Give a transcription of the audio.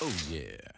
Oh yeah.